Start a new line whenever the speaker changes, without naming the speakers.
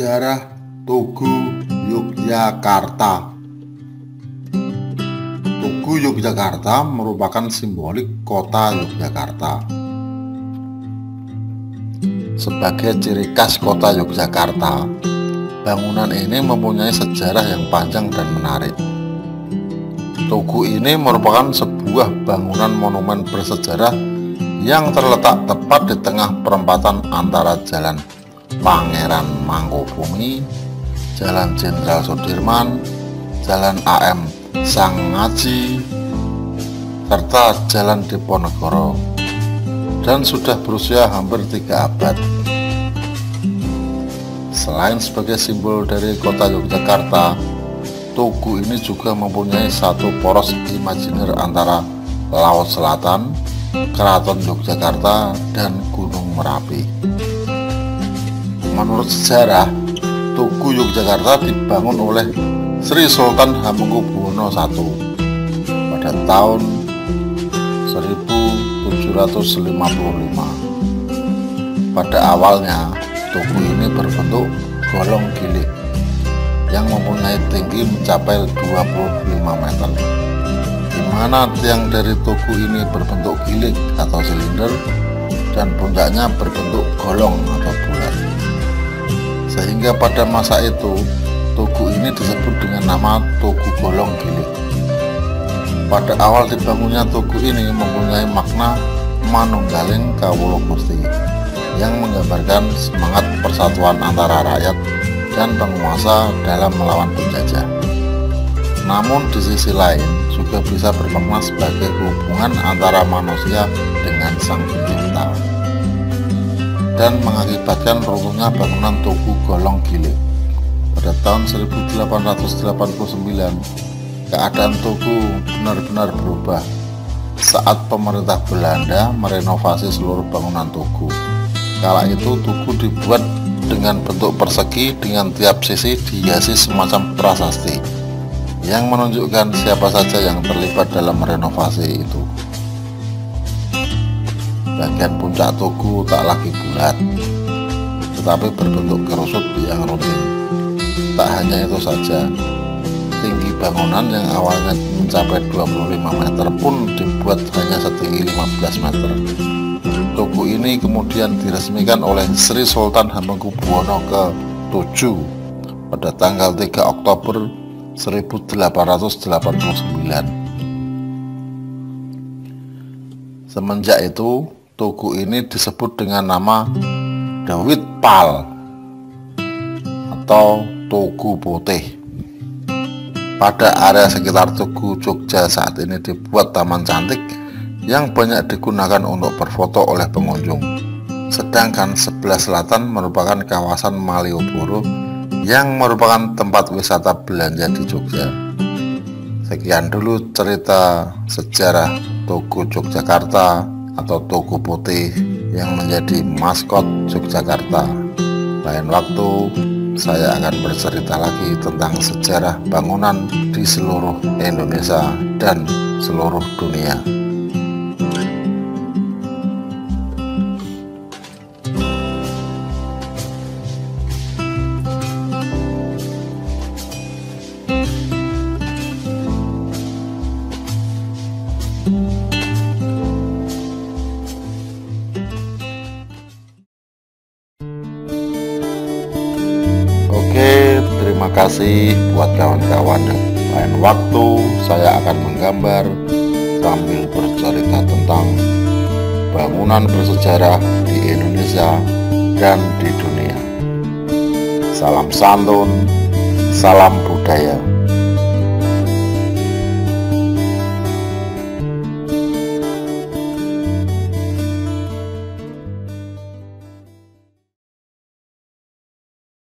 Sejarah Tugu Yogyakarta. Tugu Yogyakarta merupakan simbolik kota Yogyakarta. Sebagai ciri khas kota Yogyakarta Bangunan ini mempunyai sejarah yang panjang dan menarik. Tugu ini merupakan sebuah bangunan monumen bersejarah yang terletak tepat di tengah perempatan antara Jalan Pangeran Mangkubumi, Jalan Jenderal Sudirman, Jalan AM Sangaji, serta Jalan Diponegoro dan sudah berusia hampir tiga abad. Selain sebagai simbol dari kota Yogyakarta, Tugu ini juga mempunyai satu poros imajiner antara Laut Selatan, Keraton Yogyakarta, dan Gunung Merapi. Menurut sejarah, Tugu Yogyakarta dibangun oleh Sri Sultan Hamengkubuwono I pada tahun 1755. Pada awalnya, tugu ini berbentuk golong gilik yang mempunyai tinggi mencapai 25 meter di mana tiang dari tugu ini berbentuk gilik atau silinder dan puncaknya berbentuk golong atau bulat. Sehingga pada masa itu, tugu ini disebut dengan nama Tugu Golong Gilik. Pada awal dibangunnya tugu ini mempunyai makna Manunggaling Kawulo Gusti yang menggambarkan semangat persatuan antara rakyat dan penguasa dalam melawan penjajah. Namun di sisi lain juga bisa bermakna sebagai hubungan antara manusia dengan sang pencipta dan mengakibatkan runtuhnya bangunan Tugu Golong Gilik. Pada tahun 1889, keadaan Tugu benar-benar berubah saat pemerintah Belanda merenovasi seluruh bangunan Tugu. Kala itu Tugu dibuat dengan bentuk persegi dengan tiap sisi dihiasi semacam prasasti yang menunjukkan siapa saja yang terlibat dalam renovasi itu. Bagian puncak tugu tak lagi bulat, tetapi berbentuk kerusut yang rutin. Tak hanya itu saja, tinggi bangunan yang awalnya mencapai 25 meter pun dibuat hanya setinggi 15 meter. Tugu ini kemudian diresmikan oleh Sri Sultan Hamengkubuwono ke-7 pada tanggal 3 Oktober 1889. Semenjak itu, tugu ini disebut dengan nama Dawit Pal atau Tugu Putih. Pada area sekitar Tugu Jogja saat ini dibuat taman cantik yang banyak digunakan untuk berfoto oleh pengunjung. Sedangkan sebelah selatan merupakan kawasan Malioboro yang merupakan tempat wisata belanja di Jogja. Sekian dulu cerita sejarah Tugu Yogyakarta atau Tugu Putih yang menjadi maskot Yogyakarta. Lain waktu saya akan bercerita lagi tentang sejarah bangunan di seluruh Indonesia dan seluruh dunia. Oke, terima kasih buat kawan-kawan. Lain waktu saya akan menggambar sambil bercerita tentang bangunan bersejarah di Indonesia dan di dunia. Salam santun, salam budaya.